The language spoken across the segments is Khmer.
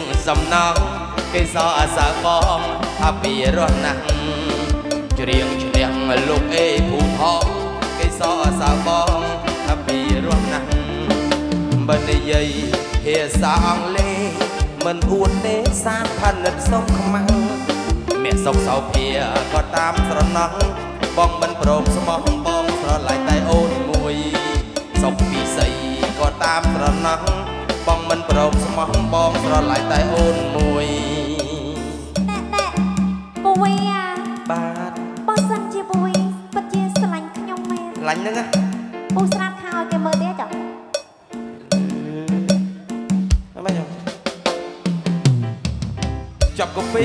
ងសំណងគេសអសើបងអភិរស់ណាស់ច្រៀងឈ្នះលោកអេភូថងគេសអសើបងអភិរស់ណាស់បើនិយាយភាសាអង់គ្លេសមិនអួតទេសានផានិតសុំខ្មាំងមានសុខសោភាក៏តាមស្រណោះបងមិនព្រមស្មោះបងស្រឡាញ់តែអូនមួយសុខពិសីក៏តាមស្រណោះ បងមិនព្រមស្មោះបងស្រឡាញ់តែអូនមួយណែណែពវីអាបាទបើសិនជាពវីពិតជាស្រឡាញ់ខ្ញុំមែនខ្លាញ់ហ្នឹងណាពូស្រាប់ខោឲ្យគេមើលទៀតចុះអីមិនចាប់កូពី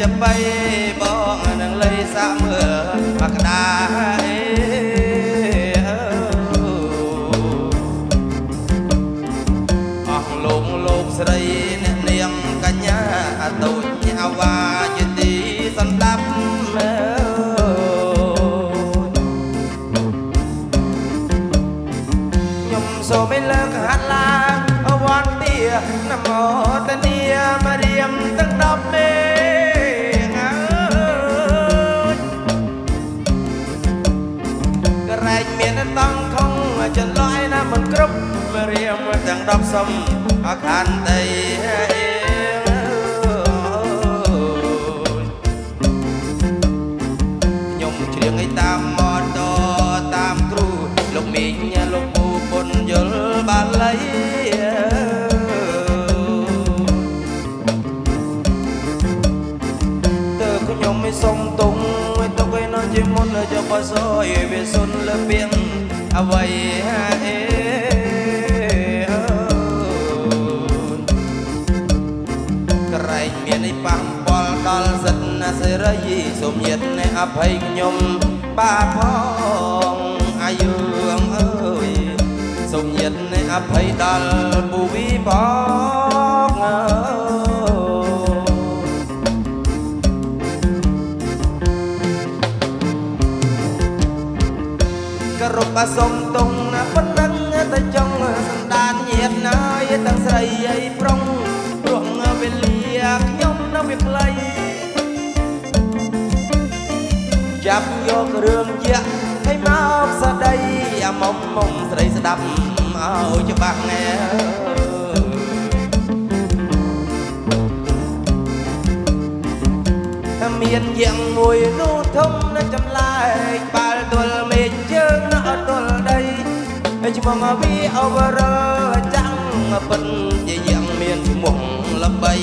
ចាំបីបងនឹងលៃសាក់មើលមកក្តា ចន្លោះឯណាមិនគ្រប់រៀមទាំងដប់សុំអខានដីខ្ញុំច្រៀងឲ្យតាមម៉ូតូតាមគ្រូលោកមីងលោកពូពុនយល់បាលីតើខ្ញុំមិនសុំទុំឲ្យទុកឲ្យនៅជាមុនលើចុះបសយវាសុនលើពីង អ្វីអេក្រែងមានឯប៉ះពាល់ដល់សិទ្ធិណាសេរីសូមញាតនៃអភ័យខ្ញុំបាទផងអាយុងអើយសូមញាតនៃអភ័យដល់ពូវីផងអើយ គោរពអាសុំតុងណាប៉ុណ្ណឹងតែចង់សន្តានញាតណាយទាំងស្រីអីប្រុងព្រោះវេលាខ្ញុំនៅវាខ្លីចាប់យករឿងជាក់ឲ្យមកស្ដីអាមុំមុំស្រីស្ដាប់ឲ្យច្បាស់ណែតែមានយ៉ាងមួយនោះធំនៅចម្លែកបា ហើយឈ្មោះវីអូវរលចាំងពិនជាយ៉ាងមានឈ្មោះល្បី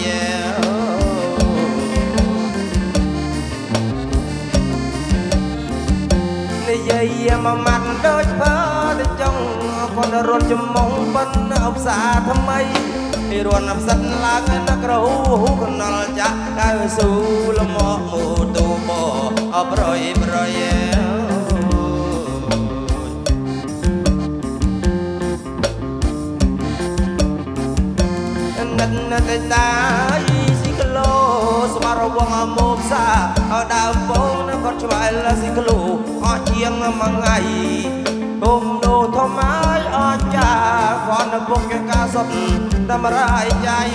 និយាយមកម៉ាត់ដូចផើទៅចង់គាត់រត់ចំមុងប៉ុនឧបសាថ្មីពីរនផ្សិតឡើងនៅក្រហូកណលចាក់កៅស៊ូលមកមូទូបអប្រយប្រយ និតនិតតាយស៊ីក្លូស្មារវងមកផ្សាអដើមពងនៅគាត់ឆ្វែលស៊ីក្លូអស់ជាងមួយថ្ងៃគុំដូធំហើយអស់ចាគាត់នៅពុកជាការសុតតម្រាយចាយ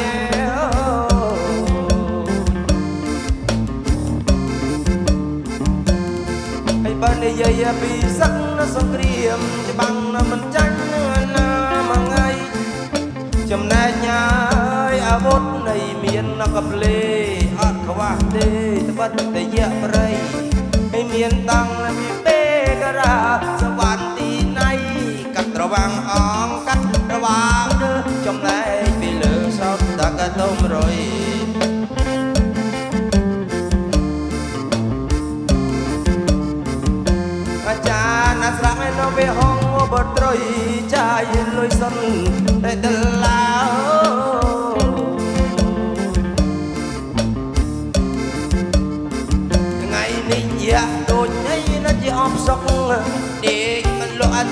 ហើយបើនិយាយពីសឹកនៅសង្គ្រាមច្បាំងនៅមិនចាញ់ណាមួយថ្ងៃចំណែកញ៉ាយ អាវុធនៃមាននកប្លេអត់ខ្វះទេត្បិតតយៈប្រៃឯមានតង់មានទេការៈសវណ្ណទីណៃកាត់ត្រវាំងអងកាត់ត្រវាំងដើចំណែកពីលើសោតតកតុំរយអាចារ្យណាស្រាក់ឯនៅវាហងបត្រុយចាយលុយសុន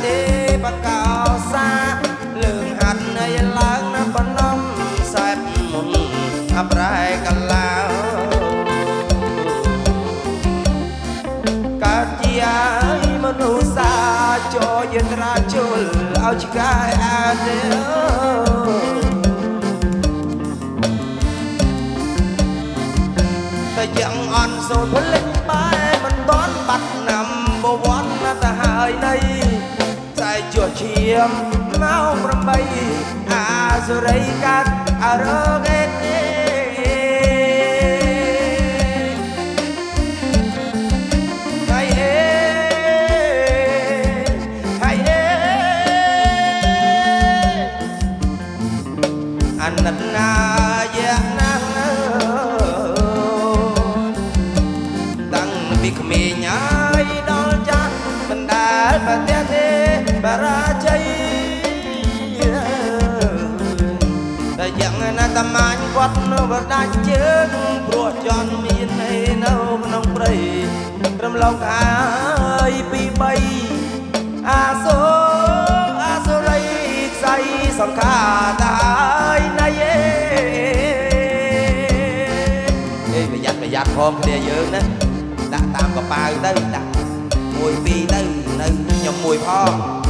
ទេបកោសាលើងហាត់នៅឡើងណាបំណងសែបមុនអប្រែកឡាវកើតជាមនុស្សសាចូលយត្រាជុលឲ្យឆ្កែអាទេតែយ៉ាងអន់សូនផលិត ឈាមម៉ោង8អាសុរីកាត់អរកេទេ ដាច់ជើងព្រោះចន់មាននៅនៅក្នុងព្រៃរំលងកាយពី3អាសូរអាសូរីខ្សៃសង្ខាតាយណៃអេអេប្រយ័ត្នប្រយ័ត្នផងគ្នាយើងណាដាក់តាមកប៉ៅទៅដាក់មួយពីរទៅនៅខ្ញុំមួយផង